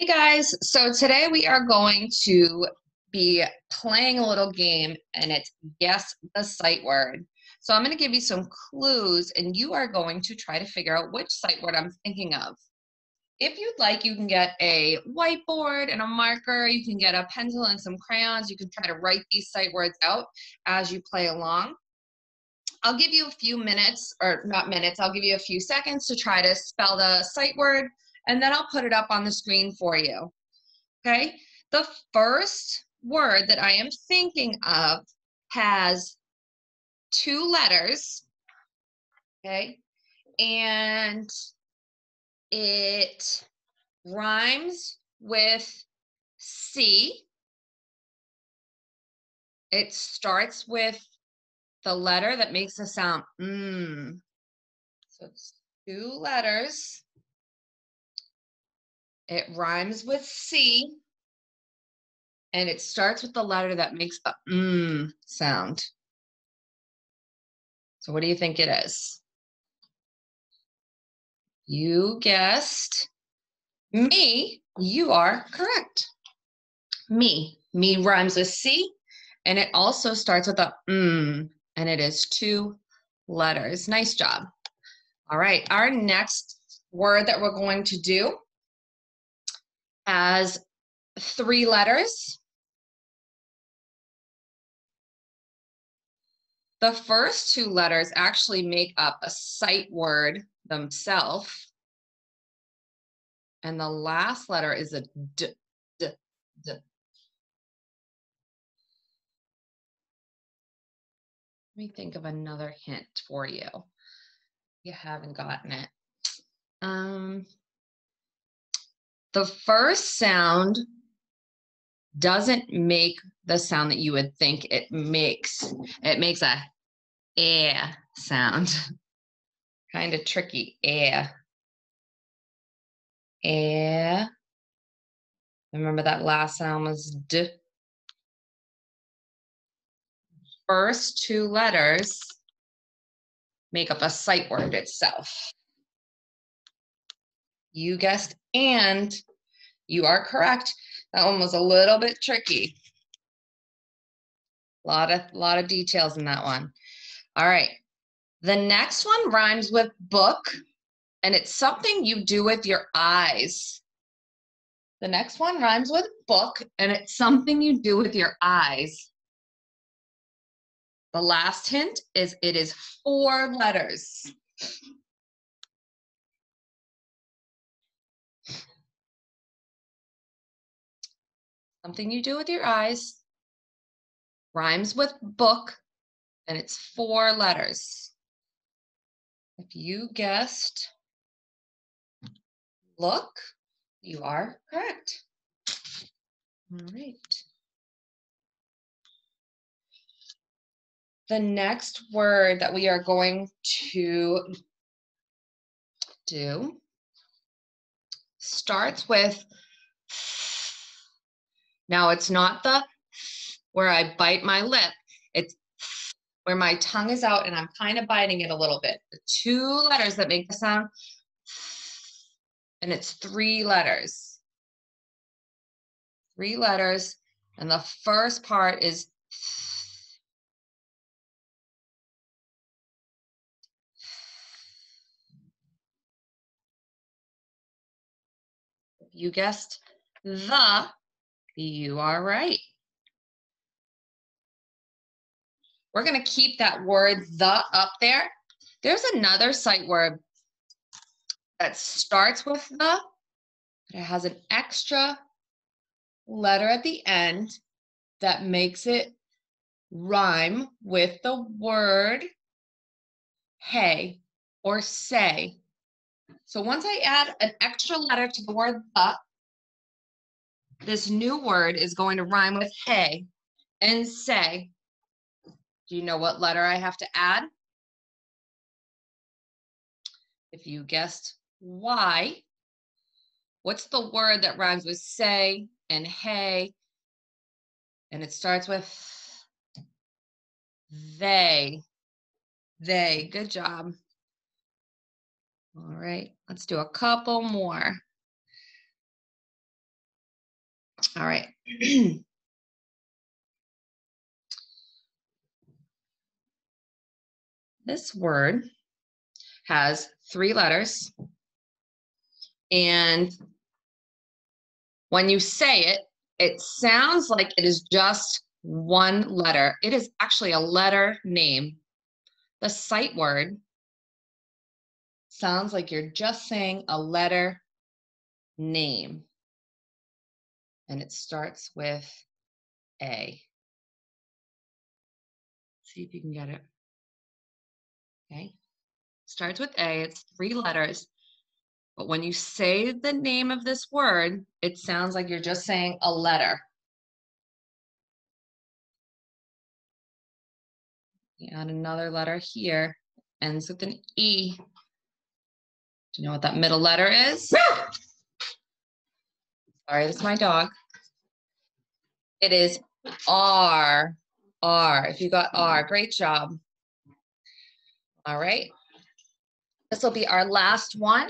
Hey guys, so today we are going to be playing a little game and it's guess the sight word. So I'm going to give you some clues and you are going to try to figure out which sight word I'm thinking of. If you'd like, you can get a whiteboard and a marker, you can get a pencil and some crayons, you can try to write these sight words out as you play along. I'll give you a few minutes, or not minutes, I'll give you a few seconds to try to spell the sight word and then I'll put it up on the screen for you. Okay, the first word that I am thinking of has two letters, okay, and it rhymes with C. It starts with the letter that makes the sound mm. So it's two letters. It rhymes with C. And it starts with the letter that makes the mm sound. So what do you think it is? You guessed me. You are correct. Me. Me rhymes with C. And it also starts with a mm. And it is two letters. Nice job. All right. Our next word that we're going to do as three letters. The first two letters actually make up a sight word themselves. And the last letter is a d, d, d. Let me think of another hint for you. You haven't gotten it. Um, the first sound doesn't make the sound that you would think it makes. It makes a air sound. kind of tricky. Air. Air. Remember that last sound was d. First two letters make up a sight word itself. You guessed and you are correct. That one was a little bit tricky. A lot of, lot of details in that one. All right. The next one rhymes with book, and it's something you do with your eyes. The next one rhymes with book, and it's something you do with your eyes. The last hint is it is four letters. Something you do with your eyes, rhymes with book, and it's four letters. If you guessed look, you are correct. All right. The next word that we are going to do starts with now it's not the where I bite my lip. It's where my tongue is out and I'm kind of biting it a little bit. The two letters that make the sound, and it's three letters. Three letters, and the first part is you guessed the you are right. We're going to keep that word the up there. There's another sight word that starts with the, but it has an extra letter at the end that makes it rhyme with the word hey or say. So once I add an extra letter to the word the, this new word is going to rhyme with hey and say. Do you know what letter I have to add? If you guessed Y, what's the word that rhymes with say and hey? And it starts with they. They. Good job. All right, let's do a couple more. All right. this word has three letters. And when you say it, it sounds like it is just one letter. It is actually a letter name. The sight word sounds like you're just saying a letter name. And it starts with A. See if you can get it. Okay. Starts with A, it's three letters. But when you say the name of this word, it sounds like you're just saying a letter. add another letter here, ends with an E. Do you know what that middle letter is? Sorry, is my dog. It is R. R. If you got R, great job. All right. This will be our last one.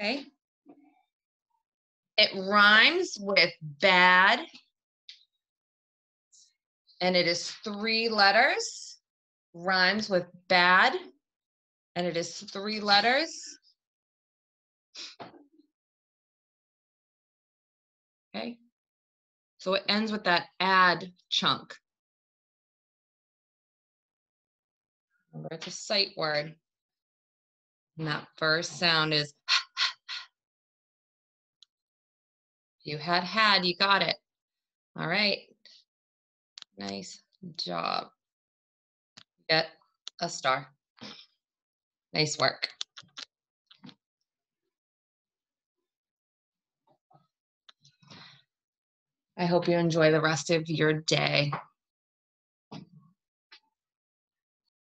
Okay. It rhymes with bad and it is three letters, rhymes with bad, and it is three letters. So it ends with that add chunk. Remember, it's a sight word. And that first sound is you had had, you got it. All right. Nice job. Get a star. Nice work. I hope you enjoy the rest of your day.